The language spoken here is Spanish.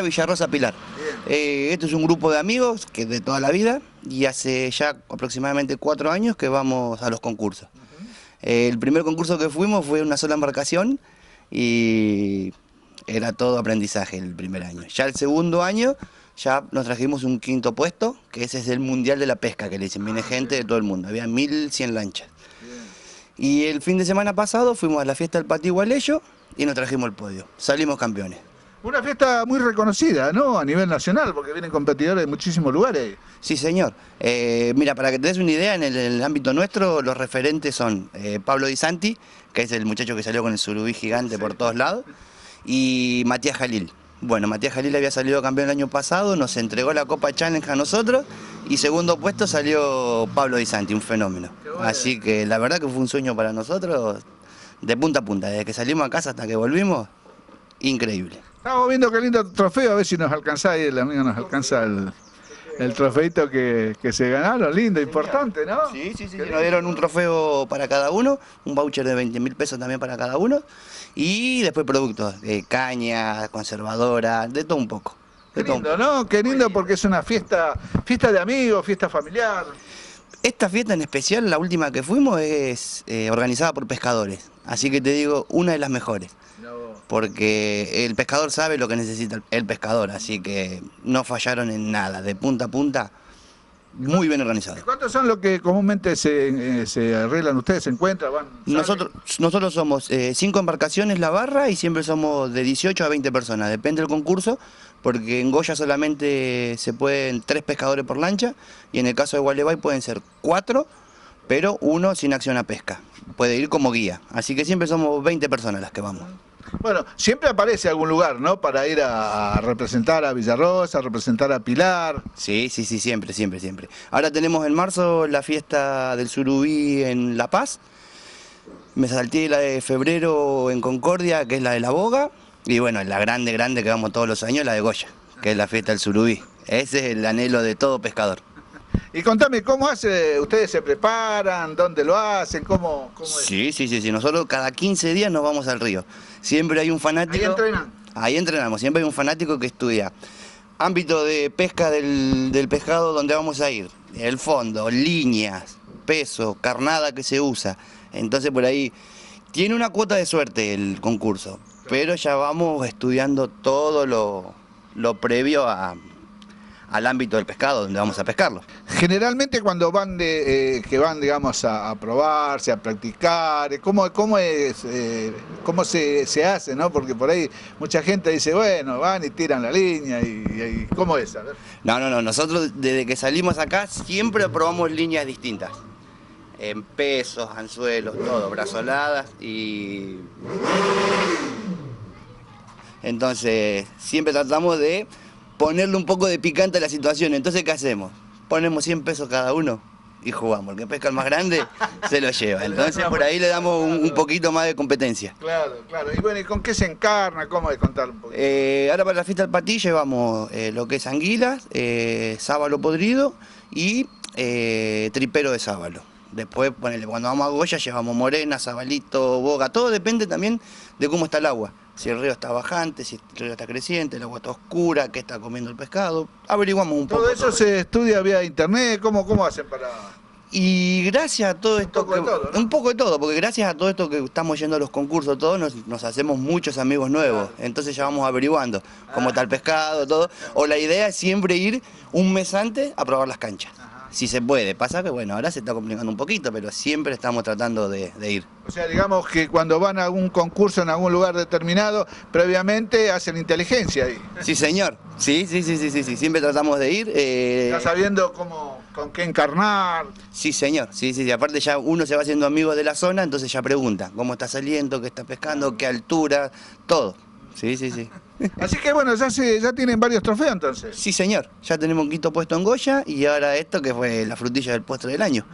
fiesta Villarrosa Pilar. Eh, esto es un grupo de amigos que de toda la vida y hace ya aproximadamente cuatro años que vamos a los concursos. Eh, el primer concurso que fuimos fue una sola embarcación y era todo aprendizaje el primer año. Ya el segundo año ya nos trajimos un quinto puesto, que ese es el Mundial de la Pesca, que le dicen, viene gente de todo el mundo, había 1100 lanchas. Y el fin de semana pasado fuimos a la fiesta del Patigualeyo y nos trajimos el podio, salimos campeones. Una fiesta muy reconocida, ¿no? A nivel nacional, porque vienen competidores de muchísimos lugares. Sí, señor. Eh, mira, para que te des una idea, en el, en el ámbito nuestro, los referentes son eh, Pablo Di Santi, que es el muchacho que salió con el surubí gigante por todos lados, y Matías Jalil. Bueno, Matías Jalil había salido campeón el año pasado, nos entregó la Copa Challenge a nosotros, y segundo puesto salió Pablo Di Santi, un fenómeno. Así que la verdad que fue un sueño para nosotros, de punta a punta, desde que salimos a casa hasta que volvimos, increíble. Estamos viendo qué lindo trofeo, a ver si nos alcanza ahí, el amigo nos alcanza el, el trofeito que, que se ganaron, lindo, importante, ¿no? Sí, sí, sí, nos dieron un trofeo para cada uno, un voucher de 20 mil pesos también para cada uno, y después productos, de caña, conservadora, de todo un poco. Qué lindo, ¿no? Qué lindo porque es una fiesta, fiesta de amigos, fiesta familiar. Esta fiesta en especial, la última que fuimos, es eh, organizada por pescadores. Así que te digo, una de las mejores. Porque el pescador sabe lo que necesita el- pescador, así que no fallaron en nada, de punta a punta, muy bien organizado. ¿Cuántos son los que comúnmente se, eh, se arreglan ustedes, se encuentran, van? Nosotros, nosotros somos eh, cinco embarcaciones la barra y siempre somos de 18 a 20 personas, depende del concurso, porque en Goya solamente se pueden tres pescadores por lancha y en el caso de Gualebay pueden ser cuatro, pero uno sin acción a pesca, puede ir como guía, así que siempre somos 20 personas las que vamos. Bueno, siempre aparece algún lugar, ¿no? Para ir a, representar a Villarrosa, a representar a Pilar. Sí, sí, sí, siempre, siempre, siempre. Ahora tenemos en marzo la fiesta del Surubí en La Paz. Me salté la de febrero en Concordia, que es la de la Boga. Y bueno, la grande, grande que vamos todos los años, la de Goya, que es la fiesta del Surubí. Ese es el anhelo de todo pescador. Y contame, ¿cómo hace? ¿Ustedes se preparan? ¿Dónde lo hacen? ¿Cómo, cómo es? Sí, sí, sí, sí. Nosotros cada 15 días nos vamos al río. Siempre hay un fanático. Ahí entrenan. Ahí entrenamos. Siempre hay un fanático que estudia ámbito de pesca del, del pescado donde vamos a ir. El fondo, líneas, peso, carnada que se usa. Entonces por ahí tiene una cuota de suerte el concurso. Pero ya vamos estudiando todo lo, lo previo a- al ámbito del pescado donde vamos a pescarlo. Generalmente cuando van de, eh, que van, digamos, a, a probarse, a practicar, eh, ¿cómo, cómo es, eh, cómo se, se hace, no? Porque por ahí mucha gente dice, bueno, van y tiran la línea y, y- ¿cómo es? No, no, no. Nosotros desde que salimos acá siempre probamos líneas distintas. En pesos, anzuelos, todo, brazoladas y... Entonces, siempre tratamos de ponerle un poco de picante a la situación. Entonces, ¿qué hacemos? Ponemos 100 pesos cada uno y jugamos. El que pesca el más grande se lo lleva. Entonces, por ahí le damos un, un poquito más de competencia. Claro, claro. Y bueno, ¿y con qué se encarna? ¿Cómo de contar un poquito? Eh, ahora para la fiesta del patí llevamos eh, lo que es anguilas, eh, sábalo podrido y tripero de sábalo. Después, ponele, cuando vamos a Goya llevamos morena, sabalito, boga, todo depende también de cómo está el agua. Si el río está bajante, si el río está creciente, el agua está oscura, qué está comiendo el pescado. Averiguamos un poco. Todo eso se estudia vía internet, ¿cómo, cómo hacen para...? Y gracias a todo esto, poco de que- todo, ¿no? un poco de todo, porque gracias a todo esto que estamos yendo a los concursos, todos nos, nos hacemos muchos amigos nuevos. Entonces ya vamos averiguando cómo está el pescado, todo. O la idea es siempre ir un mes antes a probar las canchas. Si se puede. Pasa que bueno, ahora se está complicando un poquito, pero siempre estamos tratando de, de ir. O sea, digamos que cuando van a algún concurso en algún lugar determinado, previamente hacen inteligencia ahí. Sí, señor. Sí, sí, sí, sí, sí, sí. Siempre tratamos de ir. eh, Ya sabiendo cómo, con qué encarnar. Sí, señor. Sí, sí, sí. Aparte ya uno se va haciendo amigo de la zona, entonces ya pregunta cómo está saliendo, qué está pescando, qué altura, todo. Sí, sí, sí. Así que bueno, ya se, ya tienen varios trofeos entonces. Sí, señor. Ya tenemos un quinto puesto en Goya y ahora esto que fue la frutilla del postre del año.